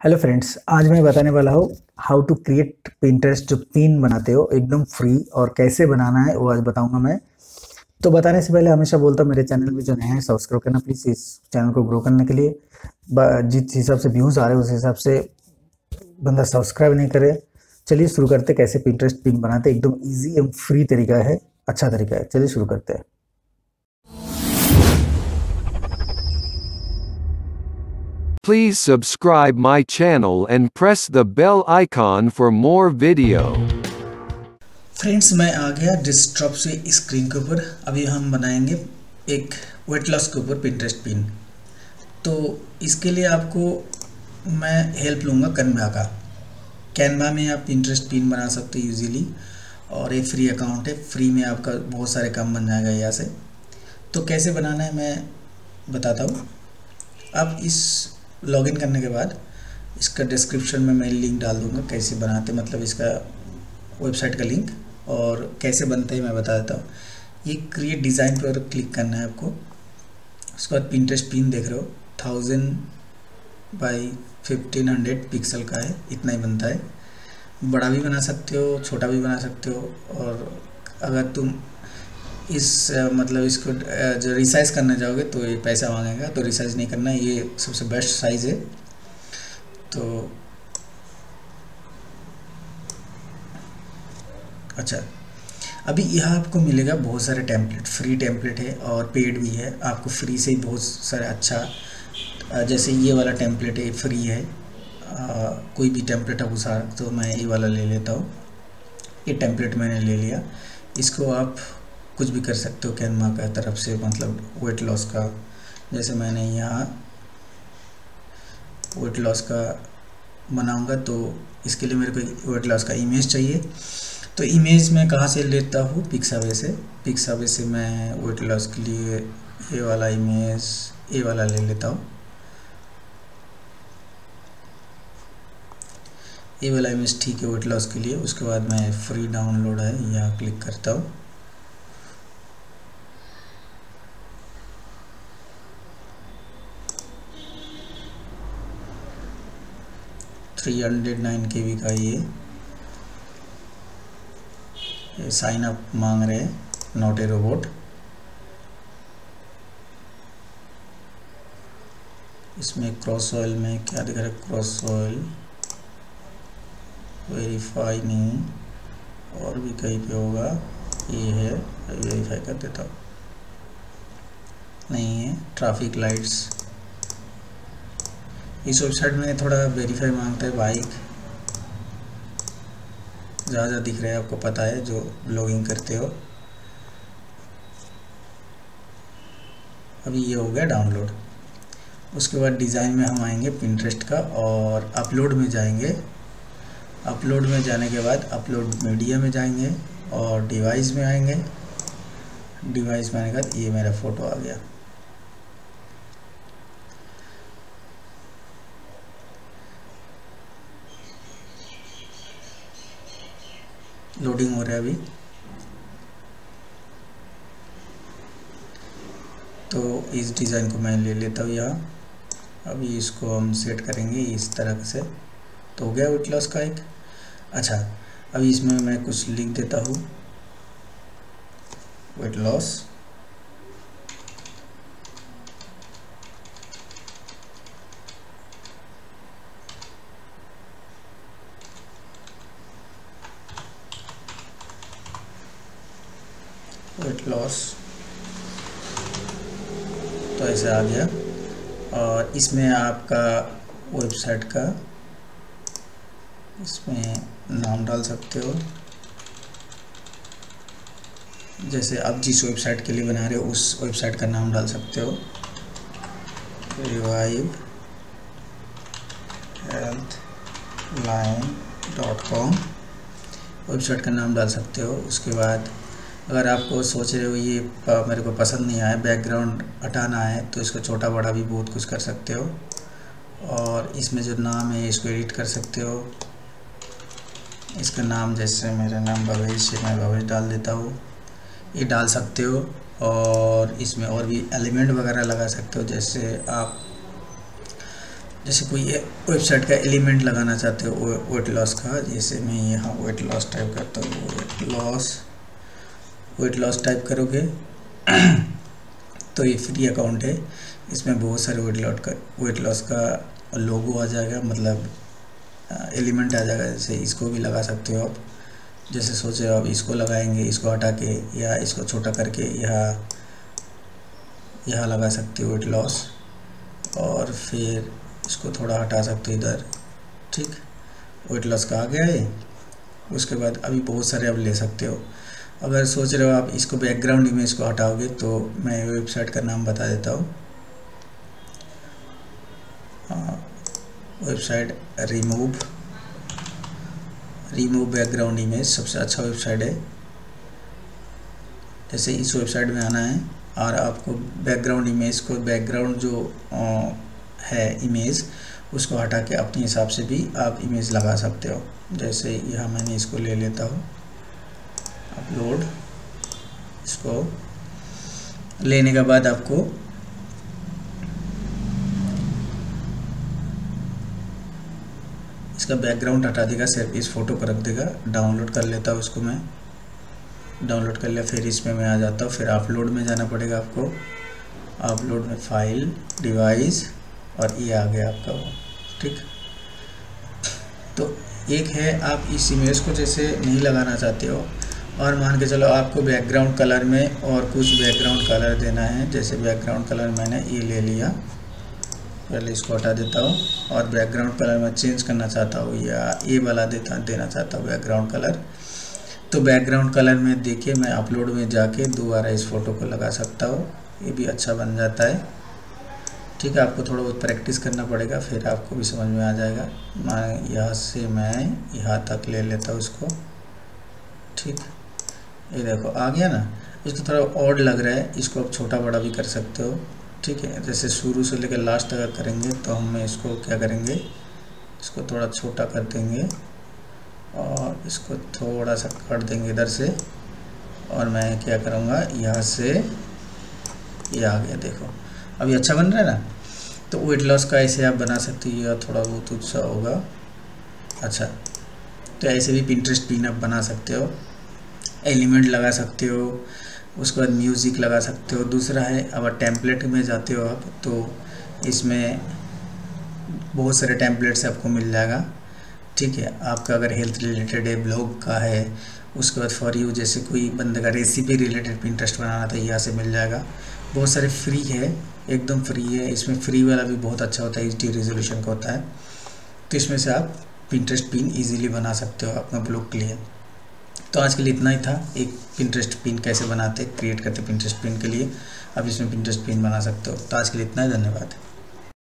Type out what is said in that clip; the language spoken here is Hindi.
हेलो फ्रेंड्स आज मैं बताने वाला हूँ हाउ टू क्रिएट पिंटरेस्ट जो पिन बनाते हो, एकदम फ्री और कैसे बनाना है, वो आज बताऊँगा मैं। तो बताने से पहले हमेशा बोलता हूँ, मेरे चैनल में जो नए हैं सब्सक्राइब करना प्लीज़ इस चैनल को ग्रो करने के लिए। जिस हिसाब से व्यूज़ आ रहे हैं, उस हिसाब से बंदा सब्सक्राइब नहीं करे। चलिए शुरू करते कैसे पिंटरेस्ट पिन बनाते एकदम ईजी एवं फ्री तरीका है अच्छा तरीका है। चलिए शुरू करते हैं। Please subscribe my channel and press the bell icon for more video. Friends मैं आ गया डिस्कटॉप से स्क्रीन के ऊपर। अभी हम बनाएँगे एक वेट लॉस के ऊपर पिंटरेस्ट पिन तो इसके लिए आपको मैं हेल्प लूँगा कैनवा का। कैनवा में आप पिंटरेस्ट पिन बना सकते हो यूजीली और एक फ्री अकाउंट है। फ्री में आपका बहुत सारे काम बन जाएगा यहाँ से। तो कैसे बनाना है मैं बताता हूँ। आप इस लॉगिन करने के बाद इसका डिस्क्रिप्शन में मैं लिंक डाल दूँगा, कैसे बनाते मतलब इसका वेबसाइट का लिंक और कैसे बनते हैं मैं बता देता हूँ। ये क्रिएट डिज़ाइन पर क्लिक करना है आपको। उसके बाद पिंटरेस्ट पिन देख रहे हो thousand by fifteen hundred pixel का है, इतना ही बनता है। बड़ा भी बना सकते हो, छोटा भी बना सकते हो और अगर तुम इस मतलब इसको जो रिसाइज करना चाहोगे तो ये पैसा मांगेगा तो रिसाइज नहीं करना ये सबसे बेस्ट साइज़ है। तो अच्छा अभी यह आपको मिलेगा बहुत सारे टेम्पलेट फ्री टेम्पलेट है और पेड भी है। आपको फ्री से ही बहुत सारे अच्छा जैसे ये वाला टेम्पलेट है फ्री है। आ, कोई भी टेम्पलेट आप उसा तो मैं ये वाला ले लेता हूँ। ये टेम्पलेट मैंने ले लिया। इसको आप कुछ भी कर सकते हो कैनवा का तरफ़ से मतलब वेट लॉस का। जैसे मैंने यहाँ वेट लॉस का बनाऊँगा तो इसके लिए मेरे को वेट लॉस का इमेज चाहिए। तो इमेज मैं कहाँ से लेता हूँ? पिक्सावे से। पिक्सावे से मैं वेट लॉस के लिए ये वाला इमेज ये वाला ले लेता हूँ। ये वाला इमेज ठीक है वेट लॉस के लिए। उसके बाद मैं फ्री डाउनलोड है, यहाँ क्लिक करता हूँ। Three hundred nine K V का ये साइन अप मांग रहे हैं रोबोट इसमें क्रॉस ऑयल में क्या दिख रहा है? क्रॉस ऑयल वेरीफाई नहीं, और भी कहीं पे होगा, ये है वेरीफाई कर देता हूँ। नहीं है ट्रैफ़िक लाइट्स इस वेबसाइट में थोड़ा वेरीफाई माँगता है बाइक जहाँ जहाँ दिख रहा है, आपको पता है जो लॉगिंग करते हो। अभी ये हो गया डाउनलोड उसके बाद डिज़ाइन में हम आएँगे पिंट्रेस्ट का और अपलोड में जाएँगे। अपलोड में जाने के बाद अपलोड मीडिया में जाएँगे और डिवाइस में आएँगे। डिवाइस में आने के बाद ये मेरा फ़ोटो आ गया। लोडिंग हो रहा है अभी। तो इस डिज़ाइन को मैं ले लेता हूँ यहाँ। अभी इसको हम सेट करेंगे इस तरह से। तो हो गया वेट लॉस का एक। अच्छा अभी इसमें मैं कुछ लिख देता हूँ। वेट लॉस वेट लॉस तो ऐसे आ गया। और इसमें आपका वेबसाइट का इसमें नाम डाल सकते हो। जैसे आप जिस वेबसाइट के लिए बना रहे हो, उस वेबसाइट का नाम डाल सकते हो। Revive health line dot com website का नाम डाल सकते हो। उसके बाद अगर आपको सोच रहे हो ये मेरे को पसंद नहीं आया बैकग्राउंड हटाना है तो इसको छोटा बड़ा भी बहुत कुछ कर सकते हो। और इसमें जो नाम है, इसको एडिट कर सकते हो। इसका नाम जैसे मेरा नाम भवेश मैं भवेश डाल देता हूँ। ये डाल सकते हो, और इसमें और भी एलिमेंट वगैरह लगा सकते हो, जैसे आप, जैसे कोई वेबसाइट का एलिमेंट लगाना चाहते हो वेट लॉस का, जैसे मैं यहाँ वेट लॉस टाइप करता हूँ weight loss weight loss type करोगे तो ये फ्री अकाउंट है। इसमें बहुत सारे वेट लॉट का वेट लॉस का लोगो आ जाएगा मतलब एलिमेंट आ जाएगा, जैसे इसको भी लगा सकते हो आप। जैसे सोचे हो आप, इसको लगाएँगे, इसको हटा के, या इसको छोटा करके यहाँ यहाँ लगा सकते हो वेट लॉस और फिर इसको थोड़ा हटा सकते हो इधर, ठीक? वेट लॉस का आ गया है। उसके बाद अभी बहुत सारे आप ले सकते हो। अगर सोच रहे हो आप इसको बैकग्राउंड इमेज को हटाओगे तो मैं वेबसाइट का नाम बता देता हूँ। Website remove remove background image सबसे अच्छा वेबसाइट है। जैसे इस वेबसाइट में आना है, और आपको बैकग्राउंड इमेज को बैकग्राउंड जो है इमेज उसको हटा के अपने हिसाब से भी आप इमेज लगा सकते हो। जैसे यहाँ मैंने इसको ले लेता हूँ। अपलोड इसको। लेने के बाद आपको इसका बैकग्राउंड हटा देगा सिर्फ़ इस फ़ोटो को रख देगा। डाउनलोड कर लेता हूँ उसको मैं। डाउनलोड कर लिया, फिर इसमें मैं आ जाता हूँ। फिर अपलोड में जाना पड़ेगा आपको। अपलोड में फ़ाइल डिवाइस और ये आ गया आपका वो, ठीक। तो एक है, आप इस इमेज को जैसे नहीं लगाना चाहते हो और मान के चलो आपको बैकग्राउंड कलर में और कुछ बैकग्राउंड कलर देना है। जैसे बैकग्राउंड कलर मैंने ये ले लिया। पहले इसको हटा देता हूँ और बैकग्राउंड कलर मैं चेंज करना चाहता हूँ या ये वाला देता, देना चाहता हूँ बैकग्राउंड कलर तो बैकग्राउंड कलर में देखिए मैं अपलोड में जाके दोबारा इस फ़ोटो को लगा सकता हूँ। ये भी अच्छा बन जाता है। ठीक है, आपको थोड़ा बहुत प्रैक्टिस करना पड़ेगा, फिर आपको भी समझ में आ जाएगा। मैं यहाँ से मैं यहाँ तक ले लेता हूँ इसको। ठीक। ये देखो, आ गया ना? इसको थोड़ा ऑड लग रहा है, इसको आप छोटा बड़ा भी कर सकते हो, ठीक है? जैसे शुरू से लेकर लास्ट अगर करेंगे तो हम इसको क्या करेंगे? इसको थोड़ा छोटा कर देंगे, और इसको थोड़ा सा काट देंगे इधर से, और मैं क्या करूँगा, यहाँ से, ये आ गया, देखो। अभी अच्छा बन रहा है ना? तो वेट लॉस का ऐसे आप बना सकते हो, या थोड़ा बहुत अच्छा होगा। अच्छा तो ऐसे भी पिंटरेस्ट पिन आप बना सकते हो। एलिमेंट लगा सकते हो, उसके बाद म्यूज़िक लगा सकते हो। दूसरा है अगर टेम्पलेट में जाते हो आप तो इसमें बहुत सारे टेम्पलेट्स आपको मिल जाएगा। ठीक है, आपका अगर हेल्थ रिलेटेड है, ब्लॉग का है, उसके बाद फॉर यू जैसे कोई बंदे का रेसिपी रिलेटेड इंटरेस्ट बनाना था यहाँ से मिल जाएगा। बहुत सारे फ्री है, एकदम फ्री है। इसमें फ्री वाला भी बहुत अच्छा होता है एच रेजोल्यूशन का होता है। तो इसमें से आप पिंटरेस्ट पिन इजीली बना सकते हो अपना ब्लॉग के लिए। तो आज के लिए इतना ही था, एक पिंटरेस्ट पिन कैसे बनाते क्रिएट करते पिंटरेस्ट पिन के लिए। अब इसमें पिंटरेस्ट पिन बना सकते हो। तो आज के लिए इतना ही, धन्यवाद।